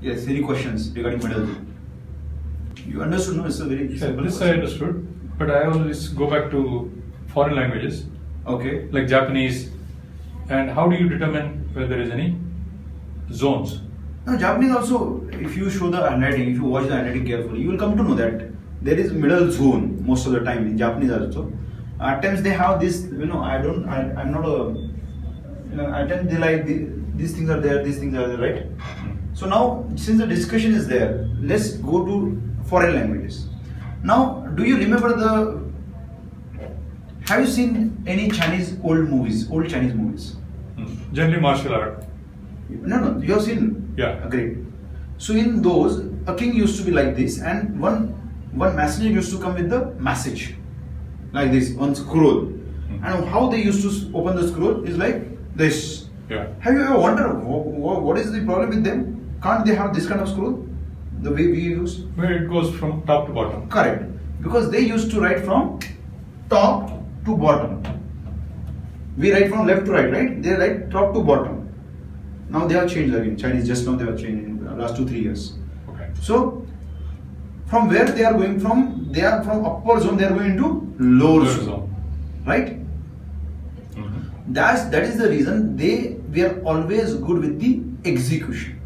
Yes, any questions regarding zone? You understood, no? It's a very Yeah, simple this I understood, but I always go back to foreign languages Okay. like Japanese. And how do you determine whether there is any zones? Now, Japanese also, if you show the handwriting, if you watch the handwriting carefully, you will come to know that there is middle zone most of the time in Japanese also. At times they have this, you know, I don't, I, I'm not a, you know, at times they like, the, these things are there, these things are there, right? So now, since the discussion is there, let's go to foreign languages. Now, do you remember the, have you seen any Chinese old movies, old Chinese movies? Hmm. Generally martial art. No, no, you have seen. Yeah. Great. So in those, a king used to be like this, and one one messenger used to come with the message, like this, on scroll. Hmm. And how they used to open the scroll is like this. Yeah. Have you ever wondered wh- wh- what is the problem with them? Can't they have this kind of scroll? The way we use? Where it goes from top to bottom. Correct. Because they used to write from top to bottom. We write from left to right, right? They write top to bottom. Now they have changed again. Chinese just now they have changed in the last two three years. Okay. So from where they are going from? They are from upper zone. They are going to lower, Lower zone, zone. right? Mhm. That's that is the reason they we are always good with the execution.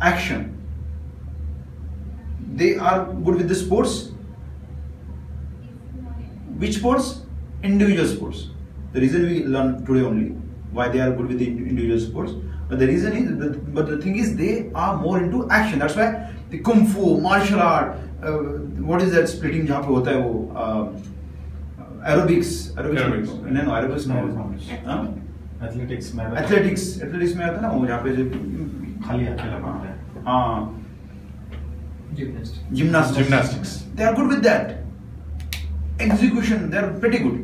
Action. They are good with the sports. Which sports? Individual sports. The reason we learn today only why they are good with the individual sports. But the reason is, but the thing is, they are more into action. That's why the kung fu, martial art, uh, what is that splitting जहाँ पे होता है वो uh, aerobics, aerobics, Aerobics. नहीं no aerobics Aerobics. Athletics में athletics athletics में आता ना वो जहाँ पे जो खाली हाथ खेला पाते हैं। हाँ। Gymnastics they are good with that execution they are very good